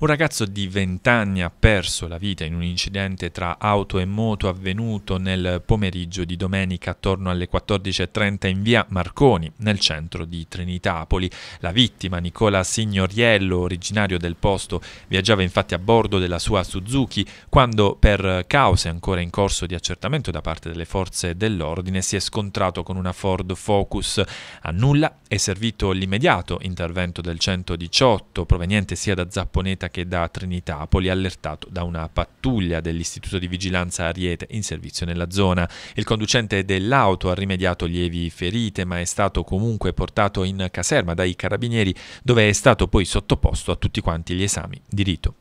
Un ragazzo di 20 anni ha perso la vita in un incidente tra auto e moto avvenuto nel pomeriggio di domenica attorno alle 14.30 in via Marconi, nel centro di Trinitapoli. La vittima, Nicola Signoriello, originario del posto, viaggiava infatti a bordo della sua Suzuki quando, per cause ancora in corso di accertamento da parte delle forze dell'ordine, si è scontrato con una Ford Focus. A nulla è servito l'immediato intervento del 118, proveniente sia da Zapponeta che da Trinitapoli, allertato da una pattuglia dell'Istituto di Vigilanza Ariete in servizio nella zona. Il conducente dell'auto ha rimediato lievi ferite, ma è stato comunque portato in caserma dai carabinieri, dove è stato poi sottoposto a tutti quanti gli esami di rito.